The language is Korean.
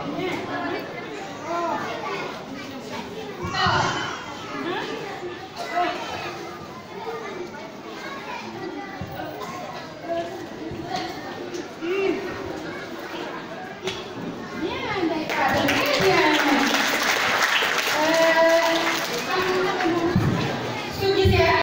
어.